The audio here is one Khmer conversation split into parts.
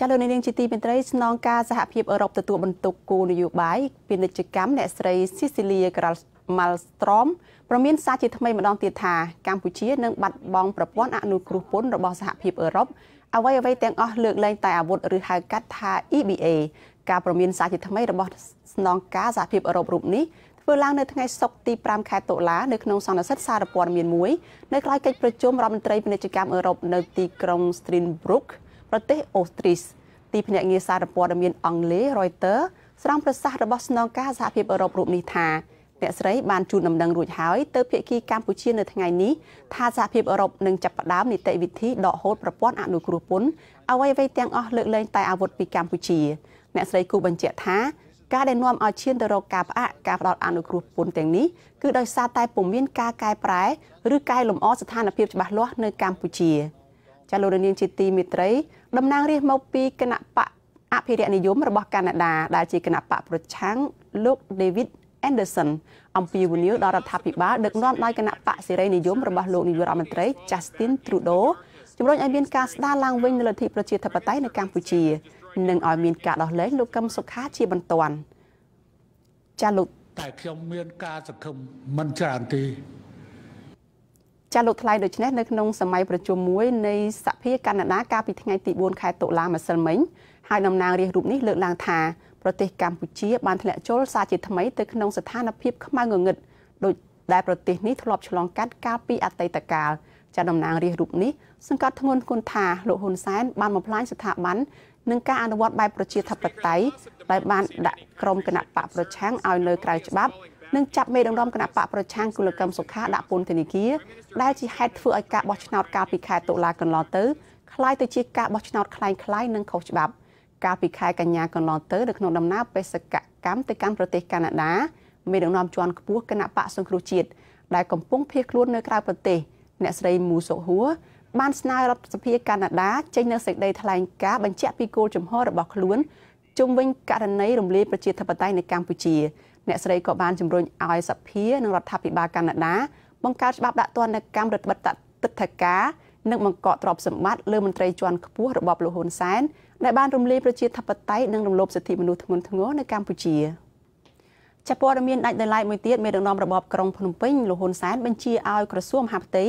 ចាលោកនាងជាទីមេត្រីស្នងការសហភាពអឺរ៉ុបទទួលបន្ទុកគោលនយោបាយពាណិជ្ជកម្មអ្នកស្រី Cecilia Malmstrom ប្រមានសារជាថ្មីម្ដងទៀតថាកម្ពុជានឹងបាត់បង់ប្រព័ន្ធអនុគ្រោះពន្ធរបស់សហភាពអឺរ៉ុបអ្វីអ្វីទាំងអស់លើកលែងតែអាវុធឬហៅកាត់ថា EBA ការប្រមានសារជាថ្មីរបស់ស្នងការសហភាពអឺរ៉ុបរូបនេះធ្វើឡើងនៅថ្ងៃសុក្រទី5ខែតុលានៅក្នុងសន្និសីទសារព័ត៌មានមួយនៅក្រៅកិច្ចប្រជុំរដ្ឋមន្ត្រីពាណិជ្ជកម្មអឺរ៉ុបនៅទីក្រុង Steenbroek ប្រទេសអូស្ទ្រីសទីភ្នាក់ងារសារព័ត៌មានអង់គ្លេស Reuters ស្រង់ប្រសាសន៍របស់ស្នងការសហភាពអឺរ៉ុបរូបនេះថាអ្នកស្រីបានជូនដំណឹងរួចហើយទៅភាគីកម្ពុជានៅថ្ងៃនេះថាសហភាពអឺរ៉ុបនឹងចាប់ផ្ដើមនីតិវិធីដកហូតប្រព័ន្ធអនុគ្រោះពន្ធអ្វីៗទាំងអស់លើកលែងតែអាវុធពីកម្ពុជាអ្នកស្រីគូបញ្ជាក់ថាការដែលនាំឲ្យឈានទៅរកការផ្អាកការផ្ដោតអនុគ្រោះពន្ធទាំងនេះគឺដោយសារតែពុំមានការកែប្រែឬកែលម្អស្ថានភាពច្បាស់លាស់នៅកម្ពុជា ចាលោករនាងជាទីមេត្រីតំណាងរាស្ត្រមកពីគណៈបកអភិរក្សនិយមរបស់កាណាដាដែលជាគណៈបកប្រឆាំងលោក David Anderson អំពីវនីយដល់រដ្ឋាភិបាលដឹកនាំដោយគណៈបកសេរីនិយមរបស់លោកនាយករដ្ឋមន្ត្រី Justin Trudeau ជំរុញឲ្យមានការស្ដារឡើងវិញនូវលទ្ធិប្រជាធិបតេយ្យនៅកម្ពុជានិងឲ្យមានការដោះលែងលោកកឹមសុខាជាបន្ទាន់ចាលោកតែខ្ញុំមានការសង្ឃឹមមិនច្រើនទេ ចាលោកថ្លែងដូចនេះនៅក្នុងសម័យប្រជុំមួយនៃសភាកាណាដាកាលពីថ្ងៃទី4ខែតុលាម្សិលមិញហើយតំណាងរាស្ត្ររូបនេះលើកឡើងថាប្រទេសកម្ពុជាបានធ្លាក់ចូលសារជាថ្មីទៅក្នុងស្ថានភាពខ្មៅងងឹតដោយដែលប្រទេសនេះធ្លាប់ឆ្លងកាត់កាលពីអតីតកាលចាតំណាងរាស្ត្ររូបនេះសង្កត់ធ្ងន់ធ្ងរថាលោកហ៊ុនសែនបានបំផ្លាញស្ថាប័ននិងការអនុវត្តបែបប្រជាធិបតេយ្យដែលបានដាក់ក្រុមគណៈបកប្រឆាំងឲ្យនៅក្រៅច្បាប់ និងចាប់មេដឹកនាំគណៈបកប្រឆាំងគុលកម្មសុខាដាក់ពន្ធនាគារដែលជាហេតុធ្វើឲ្យការបោះឆ្នោតកាលពីខែតុលាកន្លងទៅคล้ายទៅជាការបោះឆ្នោតคล้ายៗនិងខុសច្បាប់កាលពីខែកញ្ញាកន្លងទៅនៅក្នុងដំណើរបេសកកម្មទៅកាន់ប្រទេសកាណាដាមេដឹកនាំជាន់ខ្ពស់គណៈបកសង្គ្រោះជាតិដែលកំពុងភៀសខ្លួននៅក្រៅប្រទេសអ្នកស្រីមូសុហួរបានស្នើរដ្ឋសភាកាណាដាចេញនូវសេចក្តីថ្លែងការណ៍បញ្ជាក់ពីគោលជំហររបស់ខ្លួនជុំវិញករណីរំលាយប្រជាធិបតេយ្យនៅកម្ពុជា អ្នកស្រីក៏បានជំរុញឲ្យសភានិងរដ្ឋាភិបាលកាណាដាបង្កើតច្បាប់ដាក់ទណ្ឌកម្មរដ្ឋបတ်ទឹកថការនិងបង្កក់ទ្រព្យសម្បត្តិលើមន្ត្រីជាន់ខ្ពស់របបលោកហ៊ុនសែនដែលបានរំលាយប្រជាធិបតេយ្យនិងរំលោភសិទ្ធិមនុស្សធ្ងន់ធ្ងរនៅកម្ពុជាចាប់ព័ត៌មានដាច់ដោយឡែកមួយទៀតមេដឹកនាំរបបក្រុងភ្នំពេញលោកហ៊ុនសែនបញ្ជាឲ្យក្រសួងមហាផ្ទៃ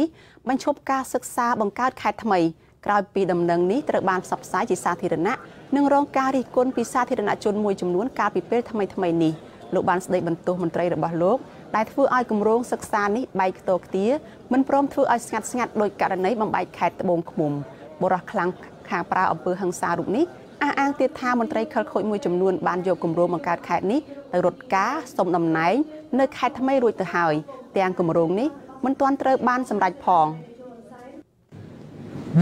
បញ្ឈប់ការសិក្សាបង្កើតខេត្តថ្មីក្រោយពីដំណឹងនេះត្រូវបានផ្សព្វផ្សាយជាសាធារណៈនិងរងការរិះគន់ពីសាធារណជនមួយចំនួនកាលពីពេលថ្មីថ្មីនេះ លោកបានស្ដីបន្ទោសមន្ត្រីរបស់លោកដែលធ្វើឲ្យគម្រោងសិក្សានេះបែកខ្ទោខ្ទាមិនព្រមធ្វើឲ្យស្ងាត់ស្ងាត់ដោយករណីបំបែកខេត្តត្បូងឃ្មុំបរិះខ្លាំងខាងប្រើអំពើហិង្សារូបនេះអះអាងទៀតថាមន្ត្រីខិលខូចមួយចំនួនបានយកគម្រោងបង្កើតខេត្តនេះទៅរត់ការសុំតំណែងនៅខេត្តថ្មីរួចទៅហើយទាំងគម្រោងនេះមិនទាន់ត្រូវបានសម្រេចផង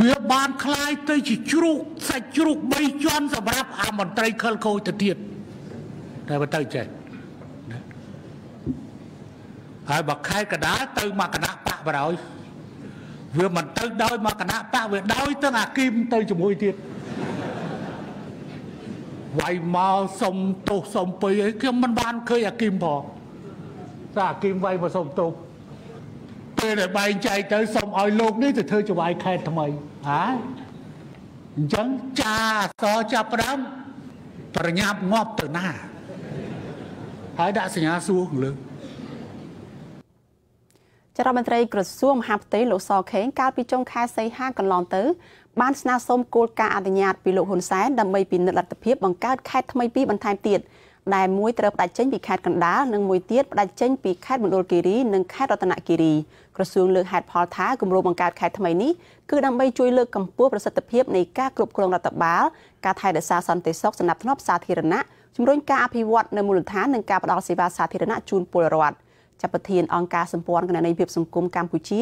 វាបានคล้ายទៅជាជ្រូកសាច់ជ្រូក3ជាន់សម្រាប់អាមន្ត្រីខិលខូចទៅទៀតតែបើទៅចេះ ហើយបើខេត្តកដាលទៅមកគណៈបកបរោយវាមិនទៅដោយមកគណៈបកវាដោយទាំងអាគីមទៅជាមួយទៀតវាយមកសុំទោសសុំពៃអីខ្ញុំមិនបានឃើញអាគីមផងតែអាគីមវាយមកសុំទោសពេលដែលបែងចែកទៅសុំឲ្យលោកនេះទៅធ្វើចវាយខេតថ្មីហាអញ្ចឹងចាអសចាប់ផ្ដើមប្រញាប់ងាប់ទៅណាហើយដាក់សញ្ញាសួរលើ ចរដ្ឋមន្ត្រីក្រសួងមហាផ្ទៃលោកសខេងកាលពីចុងខែសីហាកន្លងទៅបានស្នើសុំគោលការណ៍អនុញ្ញាតពីលោកហ៊ុនសែនដើម្បីពិនិត្យលទ្ធភាពបង្កើតខេត្តថ្មីពីរបន្ថែមទៀតដែលមួយត្រូវផ្ដាច់ចេញពីខេត្តកណ្ដាលនិងមួយទៀតផ្ដាច់ចេញពីខេត្តមណ្ឌលគិរីនិងខេត្តរតនគិរីក្រសួងលើកហេតុផលថាគម្រោងបង្កើតខេត្តថ្មីនេះគឺដើម្បីជួយលើកកម្ពស់ប្រសិទ្ធភាពនៃការគ្រប់គ្រងរដ្ឋបាលការថែរក្សាសន្តិសុខសណ្ដាប់ធ្នាប់សាធារណៈជំរុញការអភិវឌ្ឍនៅមូលដ្ឋាននិងការផ្តល់សេវាសាធារណៈជូនពលរដ្ឋ ចាប់ប្រធានអង្គការសម្ព័ន្ធគណនេយ្យភាពសង្គមកម្ពុជា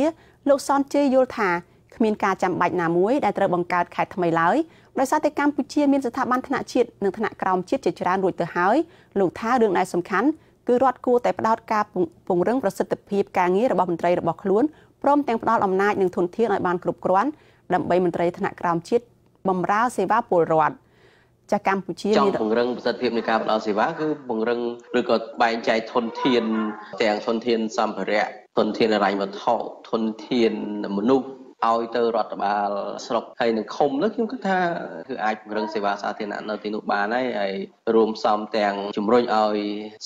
លោកសនជ័យយល់ថាគ្មានការចាំបាច់ណាមួយដែលត្រូវបង្កើតខេត្តថ្មីឡើយដោយសារតែកម្ពុជាមានស្ថាប័នថ្នាក់ជាតិនិងថ្នាក់ក្រោមជាតិជាច្រើនរួចទៅហើយលោកថារឿងដែលសំខាន់គឺរដ្ឋគួរតែផ្ដោតការពង្រឹងប្រសិទ្ធភាពការងាររបស់មន្ត្រីរបស់ខ្លួនព្រមទាំងផ្ដល់អំណាចនិងធនធានឲ្យបានគ្រប់គ្រាន់ដើម្បីមន្ត្រីថ្នាក់ក្រោមជាតិបម្រើសេវាពលរដ្ឋ ចាកម្ពុជាចង់ពង្រឹងប្រសិទ្ធភាពនៃការផ្ដល់សេវាគឺពង្រឹងឬក៏បែងចែកធនធានទាំងធនធានសម្ភារៈធនធានអរញ្ញវត្ថុធនធានមនុស្សឲ្យទៅរដ្ឋបាលស្រុកហើយនឹងឃុំនោះខ្ញុំគិតថាគឺអាចពង្រឹងសេវាសាធារណៈនៅទីនោះបានហើយហើយរួមផ្សំទាំងជំរុញឲ្យ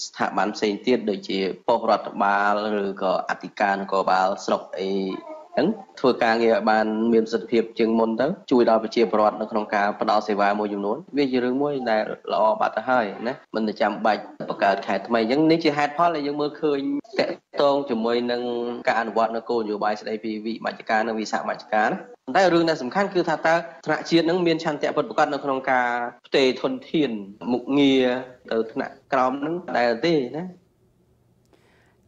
ស្ថាប័នផ្សេងទៀតដូចជាប៉ុស្តិ៍រដ្ឋបាលឬក៏អធិការនគរបាលស្រុកអីចឹ ងធ្វើការងារឲ្យបានមានប្រសិទ្ធភាពជាងមុនទៅជួយដល់ប្រជាពលរដ្ឋនៅក្នុងការផ្តល់សេវាមួយចំនួនវាជារឿងមួយដែលល្អបាត់ទៅហើយណាមិនចាំបាច់បង្កើតខេត្តថ្មីអញ្ចឹងនេះជាហេតុផលដែលយើងមើលឃើញតកតងជាមួយនឹងការអនុវត្តនៅគោលនយោបាយស្តីពីវិមជ្ឈការនិងវិសាមជ្ឈការណាតែរឿងដែលសំខាន់គឺថាតើថ្នាក់ជាតិនឹងមានឆន្ទៈពិតប្រាកដនៅក្នុងការផ្ទេរធនធានមុខងារទៅថ្នាក់ក្រោមនឹងដែលទេណា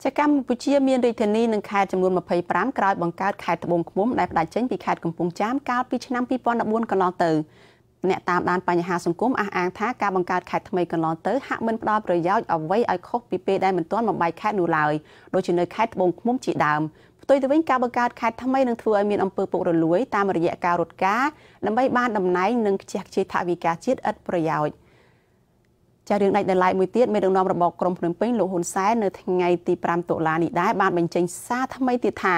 ចាកម្ពុជាមានរាជធានីនិងខេត្តចំនួន25ក្រោយបង្កើតខេត្តត្បូងឃ្មុំដែលផ្ដាច់ចេញពីខេត្តកំពង់ចាមកាលពីឆ្នាំ2014កន្លងទៅអ្នកតាមដានបញ្ហាសង្គមអះអាងថាការបង្កើតខេត្តថ្មីកន្លងទៅហាក់មិនផ្ដល់ប្រយោជន៍អ្វីឲ្យខុសពីពេលដែលមិនទាន់បំបែកខេត្តនោះឡើយដូចជានៅខេត្តត្បូងឃ្មុំជាដើមផ្ទុយទៅវិញការបង្កើតខេត្តថ្មីនឹងធ្វើឲ្យមានអំពើពុករលួយតាមរយៈការរត់ការដើម្បីបានតំណែងនិងខ្ជះខ្ជាយថវិកាជាតិឥតប្រយោជន៍ ចារឿងដាច់ដោយឡែកមួយទៀតមានរងនាំរបបក្រុងភ្នំពេញលោកហ៊ុនសែននៅថ្ងៃទី5តុលានេះដែរបានបញ្ចេញសារថ្មីទៀតថា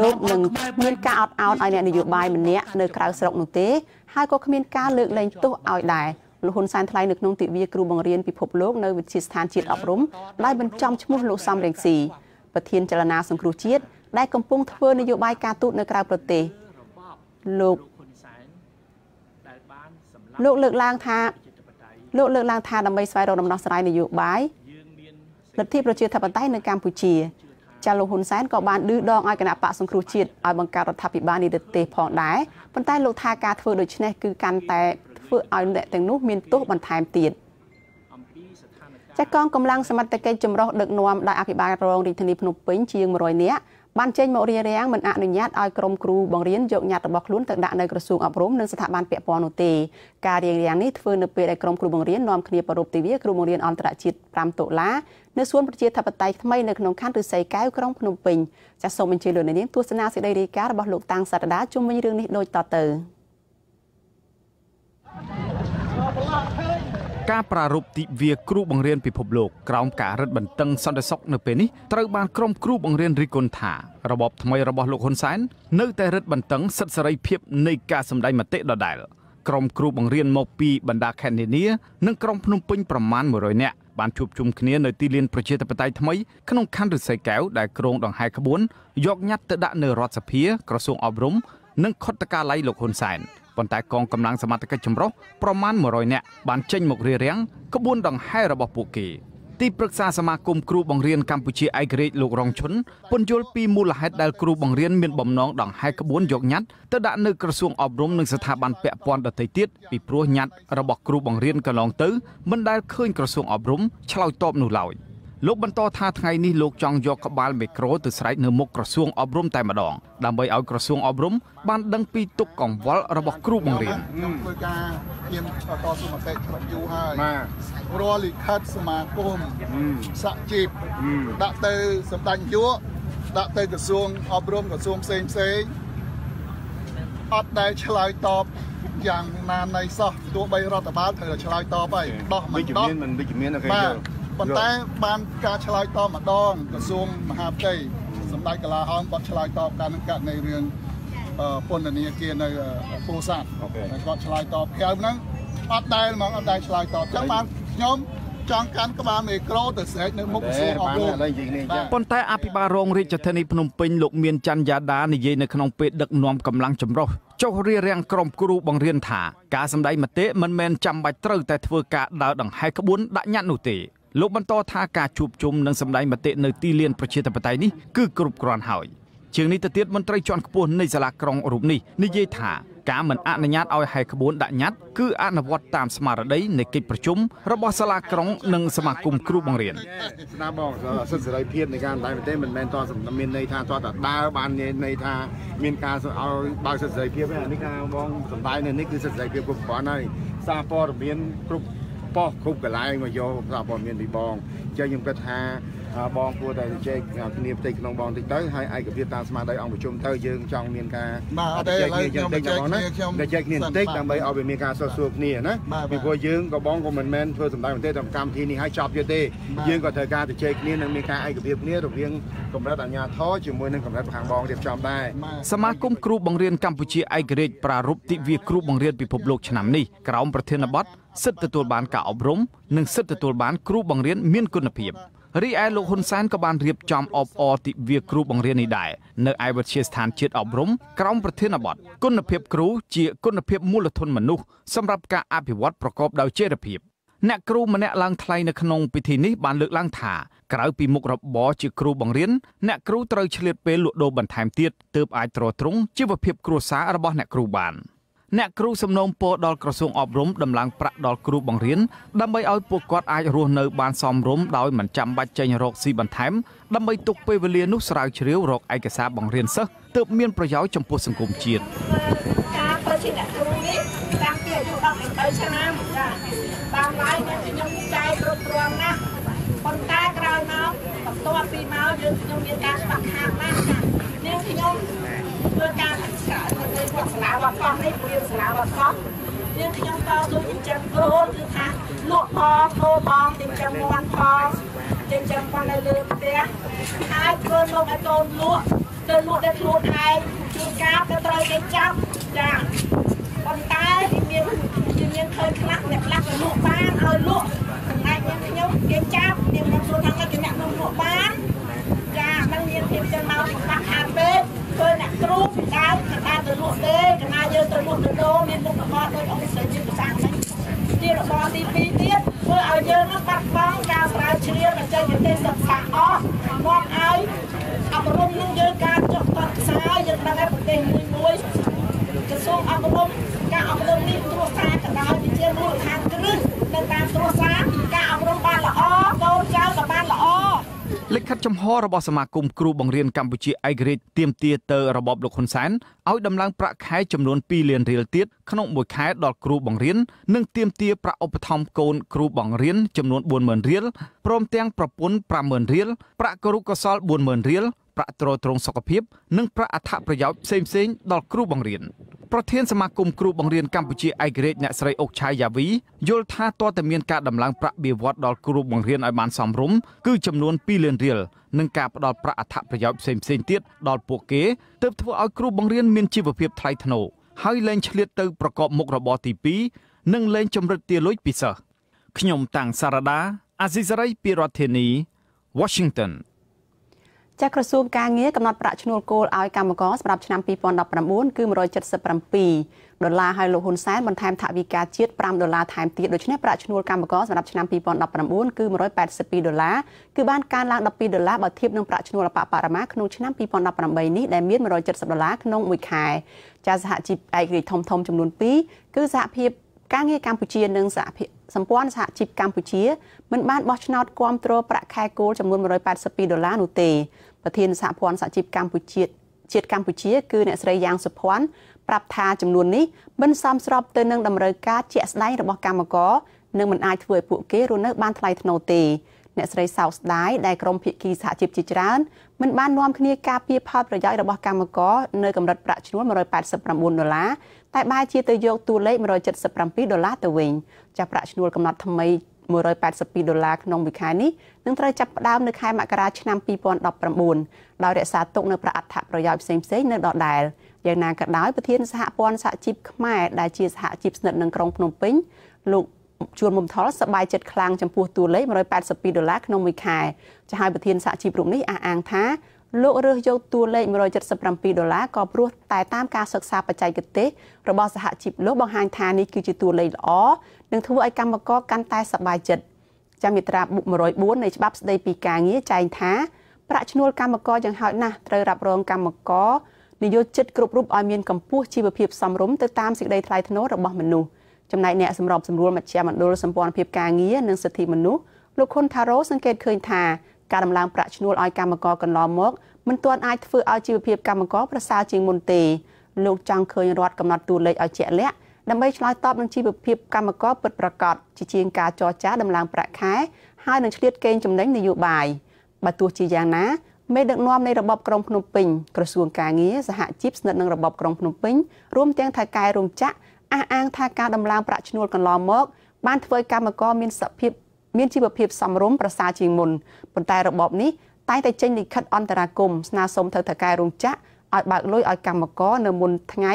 លោកនឹងមានការអត់ឱនឲ្យអ្នកនយោបាយម្នាក់នៅក្រៅស្រុកនោះទេហើយក៏គ្មានការលើកលែងទោសឲ្យដែរលោកហ៊ុនសែនថ្លែងនៅក្នុងទិវាគ្រូបង្រៀនពិភពលោកនៅវិទ្យាស្ថានជាតិអប់រំដោយបញ្ចំឈ្មោះលោកសំរងស៊ីប្រធានចលនាសង្គ្រោះជាតិដែលកំពុងធ្វើនយោបាយការទូតនៅក្រៅប្រទេសលោកលោកលើកឡើងថា លោកលើកឡើងថាដើម្បីស្វែងរកដំណោះស្រាយនយោបាយលទ្ធិប្រជាធិបតេយ្យនៅកម្ពុជាចាលោកហ៊ុនសែនក៏បានឌឺដងឲ្យគណៈបកសង្គ្រោះជាតិឲ្យបង្កើតរដ្ឋាភិបាលនិតិទេស ផងដែរប៉ុន្តែលោកថាការធ្វើដូច្នេះគឺកាន់តែធ្វើឲ្យអ្នកទាំងនោះមានទោសបន្ថែមទៀតចាកងកម្លាំងសមត្ថកិច្ចចម្រុះដឹកនាំដោយអភិបាលរងរាជធានីភ្នំពេញជាង100នាក់ បានចេញមករារាំងមិនអនុញ្ញាតឲ្យក្រុមគ្រូបង្រៀនយកញត្តិរបស់ខ្លួនទៅដាក់នៅក្រសួងអប់រំនិងស្ថាប័នពាក់ព័ន្ធនោះទេការរារាំងនេះធ្វើនៅពេលដែលក្រុមគ្រូបង្រៀននាំគ្នាប្រពៃទិវាគ្រូបង្រៀនអន្តរជាតិ5ដុល្លារនៅសួនប្រជាធិបតេយ្យថ្មីនៅក្នុងខណ្ឌឫស្សីកែវក្រុងភ្នំពេញចាសសូមអញ្ជើញលោកនាងទស្សនាសេចក្តីរាយការណ៍របស់លោកតាំងសតដាជុំវិញរឿងនេះដូចតទៅ ការប្រារព្ធទិវាគ្រូបង្រៀនពិភពលោកក្រោមការរឹតបន្តឹងសន្តិសុខនៅពេលនេះត្រូវបានក្រុមគ្រូបង្រៀនរិះគន់ថារបបថ្មីរបស់លោកហ៊ុនសែននៅតែរឹតបន្តឹងសិទ្ធិសេរីភាពនៃការសម្ដែងមតិដដែលក្រុមគ្រូបង្រៀនមកពីបណ្ដាខេត្តនានានិងក្រុងភ្នំពេញប្រមាណ100នាក់បានជួបជុំគ្នានៅទីលានប្រជាធិបតេយ្យថ្មីក្នុងខណ្ឌរិស័យកែវដែលក្រុងដង្ហែក្បួនយកញត្តិទៅដាក់នៅរដ្ឋសភាក្រសួងអប់រំនិងខុទ្ទកាល័យលោកហ៊ុនសែន។ ប៉ុន្តែកងកម្លាំងសមត្ថកិច្ចចម្រុះប្រមាណ100នាក់បានចេញមករារាំងក្បួនដង្ហែរបស់ពួកគេទីប្រឹក្សាសមាគមគ្រូបង្រៀនកម្ពុជាឯករាជ្យលោករងឈុនពន្យល់ពីមូលហេតុដែលគ្រូបង្រៀនមានបំណងដង្ហែក្បួនយកញត្តិទៅដាក់នៅក្រសួងអប់រំនិងស្ថាប័នពាក់ព័ន្ធដទៃទៀតពីព្រោះញត្តិរបស់គ្រូបង្រៀនកន្លងទៅមិនដែលឃើញក្រសួងអប់រំឆ្លើយតបនោះឡើយ។ លោកបន្តថាថ្ងៃនេះលោកចង់យកក្បាលមីក្រូទៅស្រែកនៅមុខក្រសួងអប់រំតែម្ដងដើម្បីឲ្យក្រសួងអប់រំបានដឹងពីទុកកង្វល់របស់គ្រូបង្រៀនខ្ញុំធ្វើការហ៊ានតស៊ូមតិច្បាស់យូរហើយបាទរាល់លិខិតសមាគមសហជីពដាក់ទៅសម្ដេចនាយកដាក់ទៅក្រសួងអប់រំក្រសួងផ្សេងផ្សេងអត់ដែលឆ្លើយតបយ៉ាងណានៃសោះទោះបីរដ្ឋបាលត្រូវតែឆ្លើយតបហើយដោះមិនដោះវិជ្ជមានមិនវិជ្ជមានគេយល់ ប៉ុន្តែបានការឆ្លើយតបម្ដងក្រសួងមហាផ្ទៃសម្ដេចកលាហោមគាត់ឆ្លើយតបការនឹងករណីរឿងពន្ធនាគារនៅពោធិ៍សាត់ហើយគាត់ឆ្លើយតបក្រៅហ្នឹងអត់ដែលហ្មងអត់ដែលឆ្លើយតបចឹងបានខ្ញុំចង់កាន់ក្បាលមេក្រូទៅស្រែកនៅមុខក្រសួងអប់រំប៉ុន្តែអភិបាលរងរាជធានីភ្នំពេញលោកមានច័ន្ទយ៉ាដានិយាយនៅក្នុងពេលដឹកនាំកម្លាំងចម្រុះចុះរៀបរៀងក្រុមគ្រូបង្រៀនថាការសម្ដែងមតិមិនមែនចាំបាច់ត្រូវតែធ្វើការដើរដង្ហែក្បួនដាក់ញត្តិនោះទេ លោកបន្តថាការជួបជុំនិងសម្ដែងមតិនៅទីលានប្រជាធិបតេយ្យនេះគឺគ្រប់គ្រាន់ហើយជាងនេះទៅទៀតមន្ត្រីជាន់ខ្ពស់នៃសាលាក្រុងរូបនេះនិយាយថាការមិនអនុញ្ញាតឲ្យហែកក្បួនដាក់ញត្តិគឺអនុវត្តតាមស្មារតីនៃកិច្ចប្រជុំរបស់សាលាក្រុងនិងសមាគមគ្រូបង្រៀនស្ដាប់បងសិទ្ធិសេរីភាពនៃការតែទេមិនមែនតមានន័យថាតតែដើរបានន័យថាមានការឲ្យបើកសិទ្ធិសេរីភាពទេនេះការបងសម្ដែងនៅនេះគឺសិទ្ធិសេរីភាពគ្រប់គ្រាន់ហើយសារព័ត៌មានគ្រប់ ប៉ុស្តិ៍គ្រប់កន្លែងមកយកសារព័ត៌មានពីបងអញ្ចឹងខ្ញុំគិតថា បងគួរតែជជែកគ្នាផ្ទៃក្នុងបងតិចទៅហើយឯកភាពតាមស្មារតីអង្គប្រជុំទៅយើងចង់មានការបាទអត់ទេឥឡូវខ្ញុំជជែកគ្នាខ្ញុំជជែកគ្នាបន្តិចដើម្បីឲ្យវាមានការសរសួរគ្នាណាពីព្រោះយើងក៏បងក៏មិនមែនធ្វើសម្ដែងបន្តិចតាមកម្មវិធីនេះឲ្យចប់ទៀតទេយើងក៏ត្រូវការជជែកគ្នានិងមានការឯកភាពគ្នារវាងកម្រិតអាជ្ញាធរជាមួយនឹងកម្រិតខាងបងរៀបចំដែរសមាគមគ្រូបង្រៀនកម្ពុជាឯករាជ្យប្រារព្ធទិវាគ្រូបង្រៀនពិភពលោកឆ្នាំនេះក្រោមប្រធានបទសិទ្ធិទទួលបានការអប់រំនិងសិទ្ធិទទួលបានគ្រូបង្រៀនមានគុណភាព រីឯលោកហ៊ុនសែនក៏បានរៀបចំអបអរទិវាគ្រូបង្រៀននេះដែរនៅឯវិទ្យាស្ថានជាតិអប់រំក្រោមប្រធានបទគុណភាពគ្រូជាគុណភាពមូលធនមនុស្សសម្រាប់ការអភិវឌ្ឍប្រកបដោយចីរភាពអ្នកគ្រូម្នាក់ឡើងថ្លែងនៅក្នុងពិធីនេះបានលើកឡើងថាក្រៅពីមុខរបរជាគ្រូបង្រៀនអ្នកគ្រូត្រូវឆ្លៀតពេលលក់ដូរបន្ថែមទៀតទើបអាចទ្រទ្រង់ជីវភាពគ្រួសាររបស់អ្នកគ្រូបាន។ អ្នកគ្រូសំណូមពរដល់ក្រសួងអប់រំដំឡើងប្រាក់ដល់គ្រូបង្រៀនដើម្បីឲ្យពួកគាត់អាចរស់នៅបានសមរម្យដោយមិនចាំបាច់ចេញរកស៊ីបន្ថែមដើម្បីទុកពេលវេលានោះស្រាវជ្រាវរកឯកសារបង្រៀនសិស្សទើបមានប្រយោជន៍ចំពោះសង្គមជាតិការធ្វើជាអ្នកគ្រូនេះតាំងពីអាយុ13ឆ្នាំចាតាមឡាយខ្ញុំចែកគ្រប់គ្រងណាស់ប៉ុន្តែក្រោយមកបន្ទាប់ពីមកយើងខ្ញុំមានការស្វាក់ខាតណាស់ចានាងខ្ញុំ ធ្វើការច្រើននៅវត្តសាលាវត្តកោះនេះព្រៀងសាលាវត្តកោះយើងខ្ញុំតស៊ូចិញ្ចឹមគោគឺថាលក់ផងគោផងចិញ្ចឹមមាន់ផងចិញ្ចឹមផងនៅលើផ្ទះហើយធ្វើលោកឲ្យកូនលក់ទៅលក់ដល់ខ្លួនឯងជួនកាលទៅត្រូវគេចាប់ចាប៉ុន្តែមានមានឃើញខ្លះអ្នកខ្លះទៅលក់បានឲ្យលក់ចំណែកយើងខ្ញុំគេចាប់មានមកខ្លួនថាគេអ្នកនោះលក់បានចាមិនមានភាពចឹងមកបាក់ខាតពេកធ្វើអ្នកគ្រូពីដើមកណ្ដាលទៅលក់ទេកណ្ដាលយើងទៅលក់ទៅដូរមានមុខរបរដូចអង្គស្រីជាភាសាហ្នឹងជារបរទី2ទៀតធ្វើឲ្យយើងនឹងបាត់បង់ការស្រាវជ្រាវបច្ចេកទេសសិក្សាអស់មកឲ្យអប់រំនឹងយើងការចុះតតខ្សែយើងដឹងថាប្រទេសមួយមួយក្រសួងអប់រំការអប់រំនេះត្រួតត្រាកណ្ដាលវិជាមូលដ្ឋានគ្រឹះនៅតាមត្រួតត្រាការអប់រំបានល្អកូនចៅក៏បានល្អ លិខិតចំហរបស់សមាគមគ្រូបង្រៀនកម្ពុជាឯករាជ្យទាមទារទៅរបបលោកហ៊ុនសែនឲ្យដំឡើងប្រាក់ខែចំនួន2លានរៀលទៀតក្នុងមួយខែដល់គ្រូបង្រៀននិងទាមទារប្រាក់ឧបត្ថម្ភកូនគ្រូបង្រៀនចំនួន40000រៀលព្រមទាំងប្រពន្ធ50000រៀលប្រាក់គរុកោសល40000រៀល ប្រាក់ទ្រទ្រង់សុខភាព និងប្រាក់អត្ថប្រយោជន៍ផ្សេងៗដល់គ្រូបង្រៀនប្រធានសមាគមគ្រូបង្រៀនកម្ពុជាឯករាជ្យអ្នកស្រីអុកឆាយាវីយល់ថាតើតើមានការដំឡើងប្រាក់បៀវត្សដល់គ្រូបង្រៀនឲ្យបានសមរម្យគឺចំនួន2លានរៀលនិងការផ្ដល់ប្រាក់អត្ថប្រយោជន៍ផ្សេងៗទៀតដល់ពួកគេទើបធ្វើឲ្យគ្រូបង្រៀនមានជីវភាពថ្លៃថ្នូរហើយលែងឆ្លៀតទៅប្រកបមុខរបរទី2និងលែងចម្រិតទាលុយពីសិស្សខ្ញុំតាំងសារ៉ាដាអាស៊ីសេរីពីរដ្ឋធានី Washington ចាក្រសួងការងារកំណត់ប្រាក់ឈ្នួលគោលឲ្យកម្មករសម្រាប់ឆ្នាំ2019គឺ177ដុល្លារហើយលោកហ៊ុនសែនបន្ថែមថវិកាជាតិ5ដុល្លារថែមទៀតដូច្នេះប្រាក់ឈ្នួលកម្មករសម្រាប់ឆ្នាំ2019គឺ182ដុល្លារគឺបានកើនឡើង12ដុល្លារបើធៀបនឹងប្រាក់ឈ្នួលអបបរមាក្នុងឆ្នាំ2018នេះដែលមាន170ដុល្លារក្នុងមួយខែចាសហជីពឯករាជ្យធំធំចំនួន2គឺសហភាព ការងារកម្ពុជានិងសហភាពសម្ព័ន្ធសហជីពកម្ពុជាមិនបានបោះឆ្នោតគាំទ្រប្រាក់ខែគោលចំនួន182ដុល្លារនោះទេប្រធានសហព័ន្ធសហជីពកម្ពុជាជាតិកម្ពុជាគឺអ្នកស្រីយ៉ាងសុភ័ណ្ឌប្រាប់ថាចំនួននេះមិនសមស្របទៅនឹងតម្រូវការជាក់ស្ដែងរបស់កម្មករនិងមិនអាចធ្វើឲ្យពួកគេរស់នៅបានថ្លៃថ្នូរទេ អ្នកស្រីសោកស្ដាយដែលក្រមភិក្ខីសហជីពជាច្រើនមិនបាននាំគ្នាការពារផលប្រយោជន៍របស់កម្មករនៅកម្រិតប្រាក់ឈ្នួល189ដុល្លារតែបែរជាទៅយកតួលេខ177ដុល្លារទៅវិញចាស់ប្រាក់ឈ្នួលកំណត់ថ្មី182ដុល្លារក្នុងមួយខែនេះនឹងត្រូវចាប់ផ្ដើមនៅខែមករាឆ្នាំ2019ដោយរក្សាទុកនៅប្រាក់អត្ថប្រយោជន៍ផ្សេងៗនៅដដែលយ៉ាងណាក៏ដោយប្រធានសហព័ន្ធសហជីពខ្មែរដែលជាសហជីពស្និទ្ធនឹងក្រុងភ្នំពេញលោក ជួនមុំថលសប្បាយចិត្តខ្លាំងចំពោះតួលេខ182ដុល្លារក្នុងមួយខែចាហើយប្រធានសហជីពរូបនេះអះអាងថាលោករើសយកតួលេខ177ដុល្លារក៏ព្រោះតែតាមការសិក្សាបច្ចេកទេសរបស់សហជីពលោកបង្ហាញថានេះគឺជាតួលេខល្អនិងធ្វើឲ្យកម្មករកាន់តែសប្បាយចិត្តចាំមាត្រា104នៃច្បាប់ស្តីពីការងារចែងថាប្រាក់ឈ្នួលកម្មករយ៉ាងហោចណាស់ត្រូវរ៉ាប់រងកម្មករនិយោជិតគ្រប់រូបឲ្យមានកម្ពស់ជីវភាពសមរម្យទៅតាមសេចក្តីថ្លៃថ្នូររបស់មនុស្ស ចំណែកអ្នកសម្របសម្រួលមជ្ឈមណ្ឌលសម្ព័ន្ធភាពការងារនិងសិទ្ធិមនុស្សលោកខុនថារ៉ូសង្កេតឃើញថាការដំឡើងប្រាក់ឈ្នួលឲ្យកម្មករកន្លងមកមិនទាន់អាចធ្វើឲ្យជីវភាពកម្មករប្រសើរជាងមុនទេលោកចង់ឃើញរដ្ឋកំណត់តួលេខឲ្យជាក់លាក់ដើម្បីឆ្លើយតបនឹងជីវភាពកម្មករពិតប្រាកដជាជាងការចរចាដំឡើងប្រាក់ខែហើយនឹងឆ្លៀតកេងចំណេញនយោបាយបបើទោះជាយ៉ាងណាមេដឹកនាំនៃរបបក្រុងភ្នំពេញក្រសួងការងារសហជីពស្និទ្ធនឹងរបបក្រុងភ្នំពេញរួមទាំងថៅកែរោងចក្រ អះអាងថាការដំឡើងប្រាក់ឈ្នួលកន្លងមក បានធ្វើឲ្យកម្មករមានសភាពមានជីវភាពសមរម្យប្រសើរជាងមុនប៉ុន្តែរបបនេះតែងតែចេញលិខិតអន្តរាគមន៍ស្នើសុំទៅថៅកែរោងចក្រឲ្យបើកលុយឲ្យកម្មករនៅមុនថ្ងៃ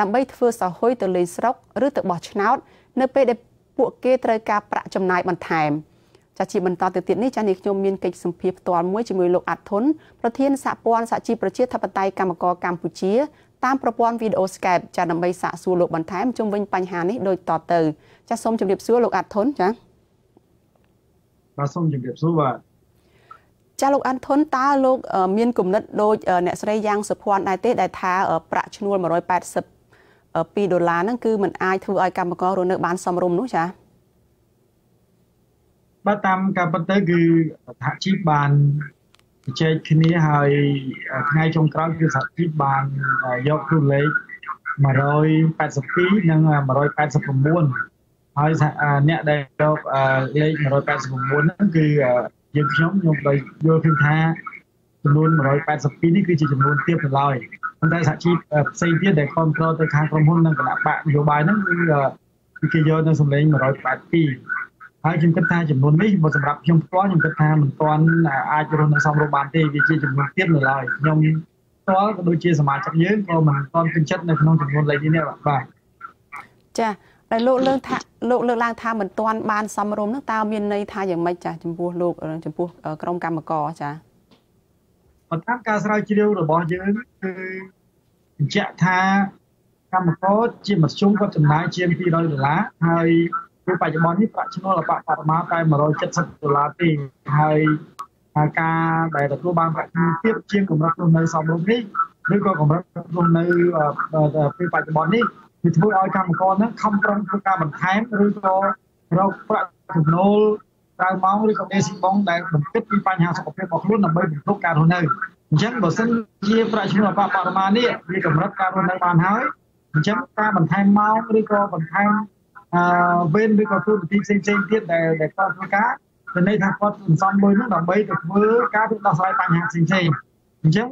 ដើម្បីធ្វើសហុយទៅលេងស្រុកឬទៅបោះឆ្នោត នៅពេលដែលពួកគេត្រូវការប្រាក់ចំណាយបន្ថែមចាជាបន្តទៅទៀតនេះចានេះខ្ញុំមានកិច្ចសម្ភារផ្ទាល់មួយជាមួយលោកអាត់ធុនប្រធានសហព័ន្ធសហជីពប្រជាធិបតេយ្យកម្មករកម្ពុជា តាមប្រព័ន្ធវីដេអូ Skype ចាដើម្បីសាកសួរលោកបន្ថែមជុំវិញបញ្ហានេះដូចតទៅចាសូមជម្រាបសួរលោកអាត់ធុនចាបាទសូមជម្រាបសួរបាទចាលោកអាន់ធុនតើលោកមានគំនិតដូចអ្នកស្រីយ៉ាងសុភ័ណ្ឌដែរទេដែលថាប្រាក់ឈ្នួល182ដុល្លារហ្នឹងគឺมันអាចធ្វើឲ្យកម្មកររស់នៅបានសមរម្យនោះចាបាទតាមការពិតទៅគឺសហជីពបាន ជជែកគ្នាហើយថ្ងៃចុងក្រោយគឺសហជីពបានយកគ្រូលេខ182និង189ហើយអ្នកដែលយកលេខ189ហ្នឹងគឺយើងខ្ញុំខ្ញុំដោយយល់ឃើញថាចំនួន182នេះគឺជាចំនួនទាបទៅឡើយប៉ុន្តែសហជីពផ្សេងទៀតដែលគ្រប់គ្រងទៅខាងក្រុមហ៊ុននិងគណៈបកនយោបាយហ្នឹងគឺគេយកនៅសម្លេង182 ហើយខ្ញុំគិតថាចំនួននេះបើសម្រាប់ខ្ញុំផ្ទាល់ខ្ញុំគិតថាមិនទាន់អាចរស់នៅសមរម្យបានទេវាជាចំនួនទាបនៅឡើយខ្ញុំផ្ទាល់ក៏ដូចជាសមាជិកយើងក៏មិនទាន់ពេញចិត្តនៅក្នុងចំនួនលេខនេះបាទចាដែលលោកលើកថាលោកលើកឡើងថាមិនទាន់បានសំរុំនោះតើមានន័យថាយ៉ាងម៉េចចាចំពោះលោកចំពោះក្រុមកម្មករចាបន្តាមការស្រាវជ្រាវរបស់យើងគឺបញ្ជាក់ថាកម្មករជាមធ្យមគាត់ចំណាយជាង200ដុល្លារហើយ ពេលបច្ចុប្បន្ននេះប្រាក់ឈ្នួលអបបរមាតែ170ដុល្លារទេហើយការដែលទទួលបានប្រាក់ឈ្នួលទៀតជាងកម្រិតរស់នៅសមរម្យនេះឬក៏កម្រិតរស់នៅពេលបច្ចុប្បន្ននេះវាធ្វើឲ្យកម្មករហ្នឹងខំប្រឹងធ្វើការបន្ថែមឬក៏រកប្រាក់ចំណូលក្រៅម៉ោងឬក៏ដេស៊ីបងដែលបន្តិចពីបញ្ហាសុខភាពរបស់ខ្លួនដើម្បីបន្ទប់ការរស់នៅអញ្ចឹងបើសិនជាប្រាក់ឈ្នួលអបបរមានេះវាកម្រិតការរស់នៅបានហើយអញ្ចឹងការបន្ថែមម៉ោងឬក៏បន្ថែមអឺ វេនឬក៏ទូនាទីផ្សេងផ្សេងទៀតដែលដែលគាត់ធ្វើការទៅន័យថាគាត់សន្សំលុយនោះដើម្បីទៅធ្វើការទៅដោះស្រាយបញ្ហាផ្សេងផ្សេងអញ្ចឹង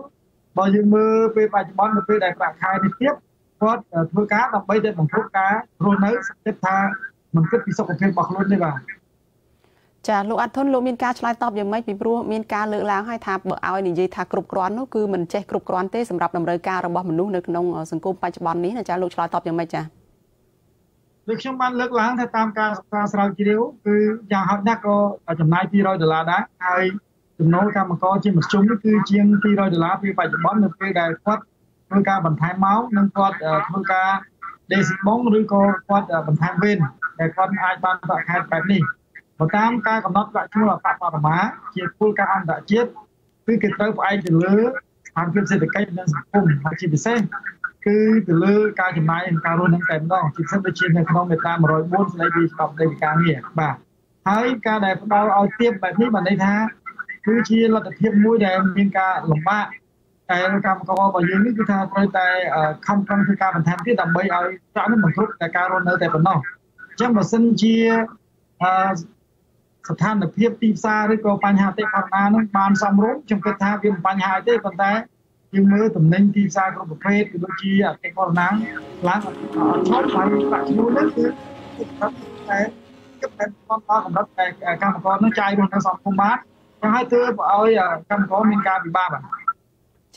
បើយើងមើលពេលបច្ចុប្បន្ននៅពេលដែលប្រាក់ខែនេះទៀតគាត់ធ្វើការដើម្បីតែបង្កើនការរស់នៅគិតថាមិនគិតពីសុខភាពរបស់ខ្លួនទេបាទចាលោកអាត់ធុនលោកមានការឆ្លើយតបយ៉ាងម៉េចពីព្រោះមានការលើកឡើងឲ្យថាបើឲ្យនិយាយថាគ្រប់គ្រាន់នោះគឺមិនចេះគ្រប់គ្រាន់ទេសម្រាប់តម្រូវការរបស់មនុស្សនៅក្នុងសង្គមបច្ចុប្បន្ននេះណាចាលោកឆ្លើយតបយ៉ាងម៉េចចា ដូចខ្ញុំបានលើកឡើងថាតាមការសិក្សាស្រាវជ្រាវគឺយ៉ាងហោចណាស់ក៏ចំណាយ200ដុល្លារដែរហើយចំណូលកម្មករជាមធ្យមនេះគឺជាង200ដុល្លារពីបច្ចុប្បន្ននៅពេលដែលគាត់ធ្វើការបន្ថែមម៉ោងនិងគាត់ធ្វើការដេស៊ីបងឬក៏គាត់បន្ថែមវេនដែលគាត់អាចបានប្រាក់ខែបែបនេះបើតាមការកំណត់ប្រាក់ឈ្នួលអបបរមាជាគោលការណ៍អន្តរជាតិគឺគេត្រូវផ្អែកទៅលើស្ថានភាពសេដ្ឋកិច្ចនិងសង្គមហើយជាពិសេស គឺទៅលើការចំណាយនិងការរស់នៅតែម្ដងជាពិសេសដូចជានៅក្នុងមេត្រា104ស្ដីពីច្បាប់ស្ដីពីការងារបាទហើយការដែលផ្ដល់ឲ្យទៀបបែបនេះបានន័យថាគឺជាលទ្ធភាពមួយដែលមានការលំបាកតែកម្មកររបស់យើងនេះគឺថាត្រូវតែខំប្រឹងធ្វើការបន្ថែមទៀតដើម្បីឲ្យប្រាក់នេះមិនគ្រប់តែការរស់នៅតែប៉ុណ្ណោះអញ្ចឹងបើសិនជាស្ថានភាពទីផ្សារឬក៏បញ្ហាអតិផរណានឹងបានសមរម្យខ្ញុំគិតថាវាមិនបញ្ហាទេប៉ុន្តែ យើងមើលតំណែងទីផ្សារគ្រប់ប្រភេទគឺដូចជាអតិផរណាឡើងអត់ឆោតហើយប្រាក់ឈ្នួលនេះគឺតែគិតតែតាមកម្រិតតែកម្មករនឹងចាយរស់នៅសង្គមបានចឹងហើយធ្វើឲ្យកម្មករមានការពិបាកបាទ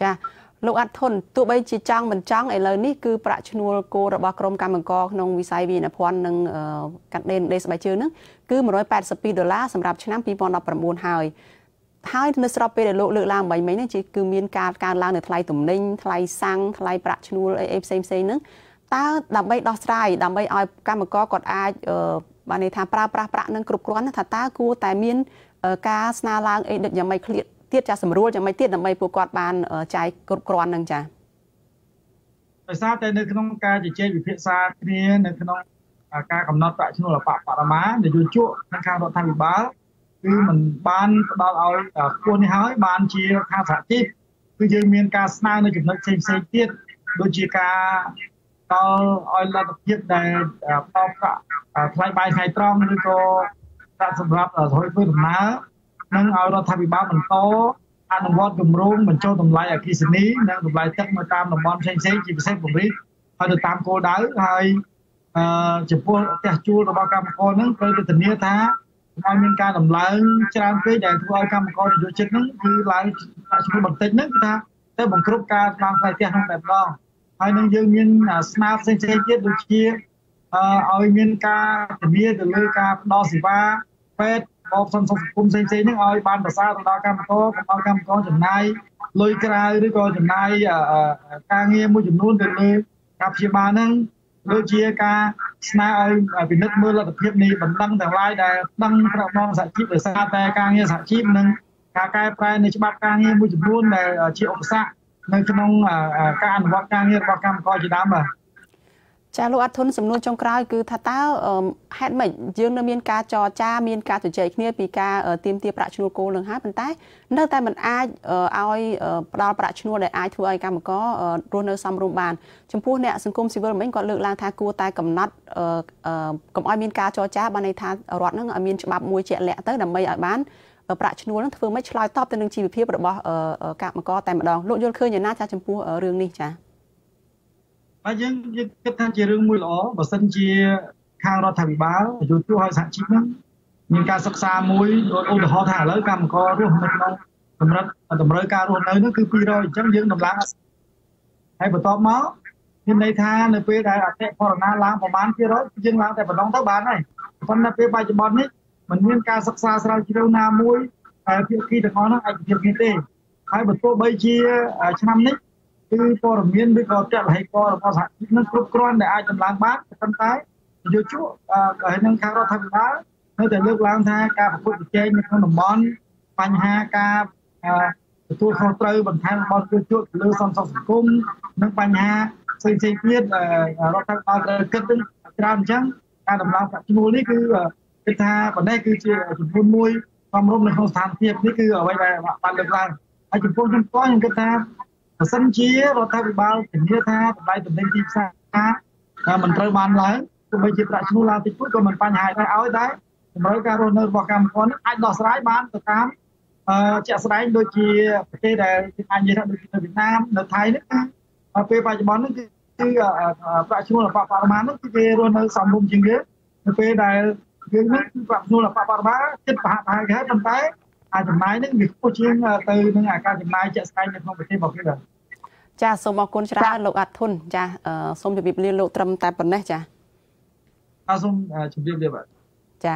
ចាលោកអាត់ធុនទោះបីជាចង់មិនចង់ឥឡូវនេះគឺប្រាក់ឈ្នួលគោរបស់ក្រមកម្មករក្នុងវិស័យវិនិភ័ណ្ឌនិងកាត់ដេនដេស្បែជើងហ្នឹងគឺ182ដុល្លារសម្រាប់ឆ្នាំ2019ហើយ ហើយនៅស្របពេលដែលលោកលើកឡើងបាញ់មិញនេះជាគឺមានការកើនឡើងនៅថ្លៃទំនិញថ្លៃសាំងថ្លៃប្រាក់ឈ្នួលអីអីផ្សេងផ្សេងហ្នឹងតើដើម្បីដោះស្រាយដើម្បីឲ្យកម្មករគាត់អាចបានន័យថាប្រើប្រាស់ប្រាក់នឹងគ្រប់គ្រាន់ថាតើគួរតែមានការស្នើឡើងអីដូចយ៉ាងម៉េចឃ្លាតទៀតចាស្រួលយ៉ាងម៉េចទៀតដើម្បីពួកគាត់បានចាយគ្រប់គ្រាន់នឹងចាដោយសារតែនៅក្នុងការជជែកវិភាសាគ្នានៅក្នុងការកំណត់ប្រាក់ឈ្នួលអបបរមានយោជកខាងខាងរដ្ឋាភិបាល គឺมันបានផ្ដល់ឲ្យខ្ពស់នេះហើយបានជាខាងសហជីពគឺយើងមានការស្នើនៅចំណុចផ្សេងផ្សេងទៀតដូចជាការដល់ឲ្យលទ្ធភាពដែលបោកប្រាក់ថ្លៃបាយថ្ងៃត្រង់ឬក៏ប្រាក់សម្រាប់ធ្វើធ្វើដំណើរនិងឲ្យរដ្ឋាភិបាលបន្តអនុវត្តគម្រោងបញ្ចូលតម្លៃអគិសនីនិងតម្លៃទឹកនៅតាមតំបន់ផ្សេងៗជាពិសេសពង្រីកឲ្យទៅតាមគោលដៅហើយអឺចំពោះផ្ទះជួលរបស់កម្មករនឹងត្រូវទៅធានាថា ឲ្យមានការដំឡើងច្រើនពេកដែលធ្វើឲ្យកម្មករនយោជិតហ្នឹងគឺឡើងប្រាក់ឈ្នួលបន្តិចហ្នឹងគឺថាទៅបង្ក្រប់ការស្មានផ្ទៃផ្ទះហ្នឹងតែម្ដងហើយនឹងយើងមានស្នាផ្សេងៗទៀតដូចជាអឺឲ្យមានការធានាទៅលើការផ្ដល់សេវាពេទ្យបបសន្តិសុខសង្គមផ្សេងៗហ្នឹងឲ្យបានប្រសើរទៅដល់កម្មករកុំឲ្យកម្មករចំណាយលុយក្រៅឬក៏ចំណាយការងារមួយចំនួនទៅលើការព្យាបាលហ្នឹង ដូចជាការស្នើឲ្យពិនិត្យមើលលទ្ធភាពនៃបណ្ដឹងទាំងឡាយដែលដឹងប្រកបសហជីពដោយសារតែការងារសហជីពនិងការកែប្រែនៃច្បាប់ការងារមួយចំនួនដែលជាឧបសគ្គនៅក្នុងការអនុវត្តការងាររបស់កម្មករជាដើមបាទ ចាលោកអធុនសំណួរចុងក្រោយគឺថាតើហេតុម៉េចយើងនៅមានការចរចាមានការជជែកគ្នាពីការទៀមទាប្រាក់ឈ្នួលគោលនឹងហើយប៉ុន្តែ នៅតែមិនអាចឲ្យផ្ដល់ប្រាក់ឈ្នួលដែលអាចធ្វើឲ្យកម្មកររស់នៅសមរម្យបានចំពោះអ្នកសង្គមស៊ីវិលមិញគាត់លើកឡើងថាគួរតែកំណត់កុំឲ្យមានការចរចាបានន័យថារដ្ឋនឹងឲ្យមានច្បាប់មួយជាក់លាក់ទៅដើម្បីឲ្យបានប្រាក់ឈ្នួលនឹងធ្វើមិនឆ្លើយតបទៅនឹងជីវភាពរបស់កម្មករតែម្ដងលោកយល់ឃើញយ៉ាងណាចាចំពោះរឿងនេះចា៎ ហើយយើងយើងគិតថាជារឿងមួយល្អបើសិនជាខាងរដ្ឋាភិបាលយោទូឲ្យសហជីពហ្នឹងមានការសិក្សាមួយឧទាហរណ៍ថាឥឡូវកម្មកររស់នៅក្នុងកម្រិតតម្រូវការរស់នៅនោះគឺ200អញ្ចឹងយើងដំឡើងហើយបន្ទាប់មកមានន័យថានៅពេលដែលអតិផរណាឡើងប្រមាណ200យើងឡើងតែប៉ុណ្ណឹងទៅបានហើយប៉ុន្តែពេលបច្ចុប្បន្ននេះมันមានការសិក្សាស្រាវជ្រាវណាមួយតែភាគីទាំងអស់ហ្នឹងឯកភាពគ្នាទេហើយបើទោះបីជាឆ្នាំនេះ គឺព័ត៌មានឬក៏តលហេករបស់សហជីពនឹងគ្រប់គ្រាន់ដែលអាចតម្លើងបានប៉ុន្តែយោជកហើយនឹងខាងរដ្ឋាភិបាលនៅតែលើកឡើងថាការប្រកួតប្រជែងនៅក្នុងតំបន់បញ្ហាការទទួលខុសត្រូវបន្ថែមរបស់យោជកលើសន្តិសុខសង្គមនិងបញ្ហាផ្សេងៗទៀតរដ្ឋាភិបាលត្រូវគិតច្រើនអញ្ចឹងការដំឡើងប្រាក់ឈ្នួលនេះគឺគិតថាបណ្ដេះគឺជាចំនួនមួយសមរម្យនៅក្នុងស្ថានភាពនេះគឺអ្វីដែលបានលើកឡើងហើយចំពោះខ្ញុំក៏ខ្ញុំគិតថា បើសិនជារដ្ឋាភិបាលធានាថាតម្លៃទំនិញទីផ្សារមិនត្រូវបានឡើងទោះបីជាប្រាក់ឈ្នួលឡើងតិចតួចក៏មិនបញ្ហាដែរឲ្យដែរតម្រូវការរស់នៅរបស់កម្មករនេះអាចដោះស្រាយបានទៅតាមអឺជាក់ស្ដែងដូចជាប្រទេសដែលគេអាចនិយាយថាដូចជានៅវៀតណាមនៅថៃនេះគឺពេលបច្ចុប្បន្ននេះគឺប្រាក់ឈ្នួលរបស់បរិមាណនេះគឺគេរស់នៅសមរម្យជាងគេនៅពេលដែលយើងនេះគឺប្រាក់ឈ្នួលរបស់បរិមាណចិត្តប្រហាក់ប្រហែលគេហើយប៉ុន្តែអាចចំណាយនេះវាខ្ពស់ជាងទៅនឹងការចំណាយជាក់ស្ដែងនៅក្នុងប្រទេសរបស់គេដែរ ចាសូមអរគុណច្រើនលោកអាត់ធុនចាសូមជម្រាបលាលោកត្រឹមតែប៉ុណ្ណេះចាអរសូមជម្រាបលាបាទចា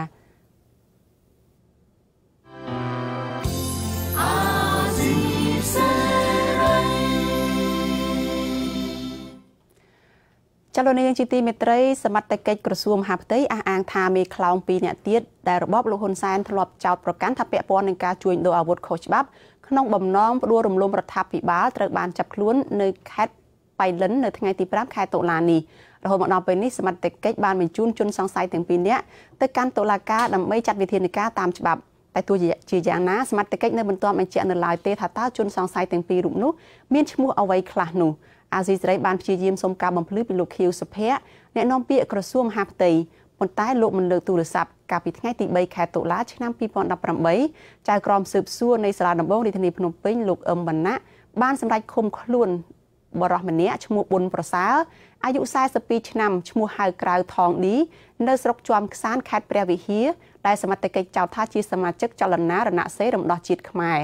ចលនាយើងជាទីមេត្រីសមត្ថកិច្ចក្រសួងមហាផ្ទៃអះអាងថាមេខ្លោង2នាក់ទៀតដែលរបបលោកហ៊ុនសែនធ្លាប់ចោទប្រកាន់ថាពាក់ព័ន្ធនឹងការជួញដូរអាវុធខុសច្បាប់ ក្នុងបំណងផ្ដួលរំលំរដ្ឋាភិបាលត្រូវបានចាប់ខ្លួននៅខេត្តបៃលិននៅថ្ងៃទី5ខែតុលានេះរហូតមកដល់ពេលនេះសមត្ថកិច្ចបានបញ្ជូនជនសង្ស័យទាំងពីរនាក់ទៅកាន់តុលាការដើម្បីចាត់វិធានការតាមច្បាប់តែទោះជាយ៉ាងណាសមត្ថកិច្ចនៅមិនទាន់បញ្ជាក់នៅឡើយទេថាតើជនសង្ស័យទាំងពីររូបនោះមានឈ្មោះអ្វីខ្លះនោះអាស៊ីសេរីបានព្យាយាមសុំការបំភ្លឺពីលោកខៀវសុភ័ក្រអ្នកនាំពាក្យក្រសួងមហាផ្ទៃ ប៉ុន្តែលោកមិនលើកទូរស័ព្ទកាលពីថ្ងៃទី3ខែតុលាឆ្នាំ2018ចៅក្រមស៊ើបសួរនៃសាលាដំបងរាជធានីភ្នំពេញលោកអឹមវណ្ណៈបានសម្រេចឃុំខ្លួនបរិសម្នាក់ឈ្មោះប៊ុនប្រសើរអាយុ42ឆ្នាំឈ្មោះហៅក្រៅថងឌីនៅស្រុកជាំខ្សានខេត្តព្រះវិហារដែលសមត្ថកិច្ចចោទថាជាសមាជិកចលនារណសេរីរំដោះជាតិខ្មែរ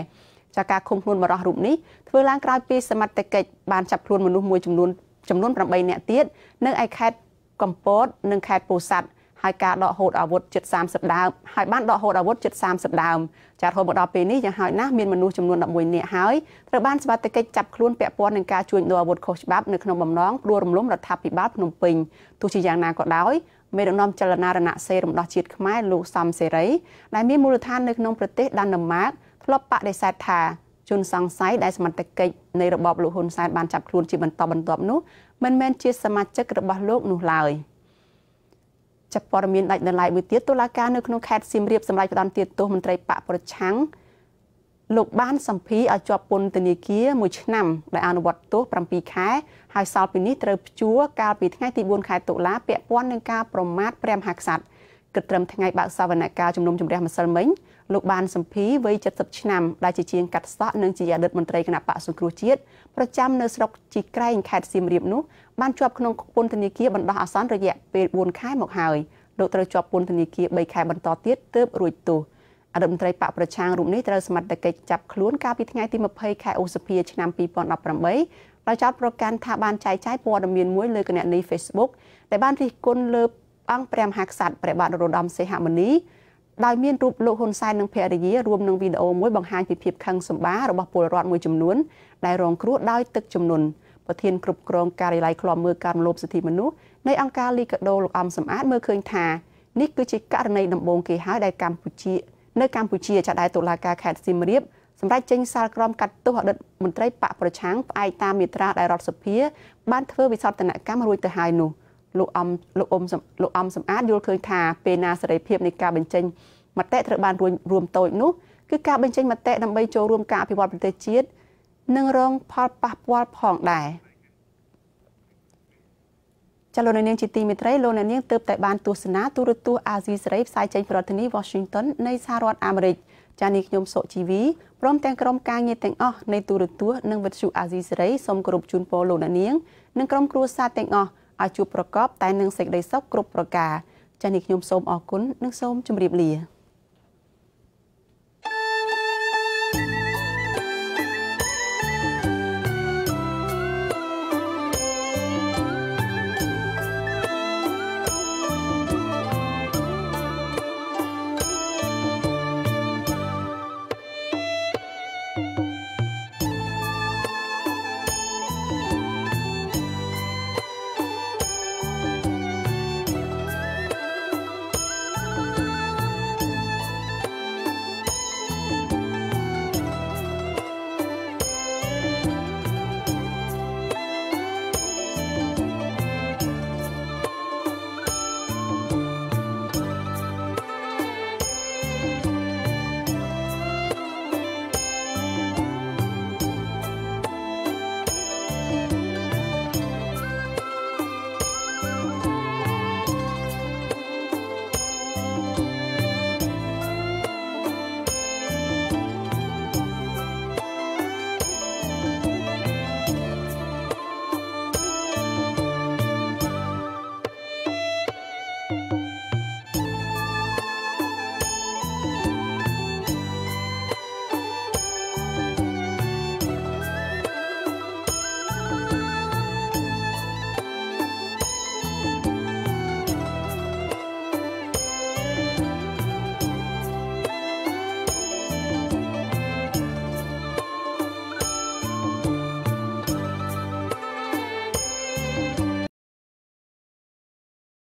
ចាការឃុំខ្លួនបរិសរូបនេះធ្វើឡើងក្រោយពីសមត្ថកិច្ចបានចាប់ខ្លួនមនុស្សមួយចំនួនចំនួន8នាក់ទៀតនៅឯខេត្តកំពតនិងខេត្តពោធិ៍សាត់ ហើយការដកហូតអាវុធជិត30ដើមហើយបានដកហូតអាវុធជិត30ដើមចារហូតមកដល់ពេលនេះយ៉ាងហោចណាស់មានមនុស្សចំនួន11នាក់ហើយត្រូវបានសមត្ថកិច្ចចាប់ខ្លួនពាក់ព័ន្ធនឹងការជួញដូរអាវុធខុសច្បាប់នៅក្នុងបំណងដួលរំលំរដ្ឋាភិបាលភ្នំពេញទោះជាយ៉ាងណាក៏ដោយមេដឹកនាំចលនារណសេរីរំដោះជាតិខ្មែរលោកសំសេរីដែលមានមូលដ្ឋាននៅក្នុងប្រទេសដាណឺម៉ាកធ្លាប់បដិសេធថាជនសង្ស័យដែលសមត្ថកិច្ចនៃរបបលោកហ៊ុនសែនបានចាប់ខ្លួនជាបន្តបន្ទាប់នោះមិនមែនជាសមាជិករបស់លោកនោះឡើយ។ ចាប់ព័ត៌មានដាច់ដライមួយទៀតតុលាការនៅក្នុងខេត្តសៀមរាបសម្រាប់ផ្ដន្ទាទោសមន្ត្រីបកប្រឆាំងលោកបានសម្ភារឲ្យជាប់ពន្ធនាគារមួយឆ្នាំដែលអនុវត្តទោស7ខែហើយសល់ពីនេះត្រូវព្យួរកាលពីថ្ងៃទី4ខែតុលាពាក់ព័ន្ធនឹងការប្រមាថព្រះមហាក្សត្រគិតត្រឹមថ្ងៃបើកសវនកម្មជំនុំជម្រះម្សិលមិញលោកបានសម្ភីវ័យ70ឆ្នាំដែលជាជាងកាត់សក់និងជាអតីតមន្ត្រីគណៈបកសង្គ្រោះជាតិប្រចាំនៅស្រុកជីក្រែងខេត្តសៀមរាបនោះ បានជាប់ក្នុងពន្ធនាគារបណ្ដោះអាសន្នរយៈពេល4ខែមកហើយលោកត្រូវជាប់ពន្ធនាគារ3ខែបន្តទៀតទើបរួចទោសអតីតមន្ត្រីបកប្រឆាំងរូបនេះត្រូវសមត្ថកិច្ចចាប់ខ្លួនកាលពីថ្ងៃទី20ខែឧសភាឆ្នាំ2018ដោយចោទប្រកាន់ថាបានចែកចាយព័ត៌មានមួយលើគណនី Facebook ដែលបានរិះគន់លើអង្គព្រះមហាក្សត្រព្រះបាទនរោត្តមសីហមុនីដោយមានរូបលោកហ៊ុនសែននិងភរិយារួមនឹងវីដេអូមួយបង្ហាញពីភាពខឹងសម្បាររបស់ពលរដ្ឋមួយចំនួនដែលរងគ្រោះដោយទឹកជំនន់ ប្រធានគ្រប់គ្រងការិយាល័យឃ្លាំមើលការរំលោភសិទ្ធិមនុស្សនៃអង្គការលីកាដូលោកអំសំអាតមើលឃើញថានេះគឺជាករណីដំបូងគេហើយដែលកម្ពុជានៅកម្ពុជាចាត់ដែលតុលាការខេត្តសៀមរាបសម្រាប់ចេញសាលក្រមកាត់ទោសអតីតមន្ត្រីបកប្រឆាំងផ្អែកតាមមាត្រាដែលរដ្ឋសភាបានធ្វើវិសោធនកម្មរួចទៅហើយនោះលោកអំលោកអ៊ំលោកអំសំអាតយល់ឃើញថាពេលណាសេរីភាពនៃការបញ្ចេញមតិត្រូវបានរួមតូចនោះគឺការបញ្ចេញមតិដើម្បីចូលរួមការអភិវឌ្ឍប្រទេសជាតិ និងរងផលប៉ះពាល់ផងដែរចលនានាងជាទីមេត្រីលោកអ្នកនាងទើបតែបានទស្សនាទូរទស្សន៍អាស៊ីសេរីផ្សាយចេញពីរដ្ឋធានី Washington នៃសហរដ្ឋអាមេរិកចា៎នេះខ្ញុំសុជីវីព្រមទាំងក្រុមការងារទាំងអស់នៃទូរទស្សន៍និងវិទ្យុអាស៊ីសេរីសូមគោរពជូនពរលោកអ្នកនាងនិងក្រុមគ្រួសារទាំងអស់ឲ្យជួបប្រកបតែនឹងសេចក្តីសុខគ្រប់ប្រការចា៎នេះខ្ញុំសូមអរគុណនិងសូមជម្រាបលា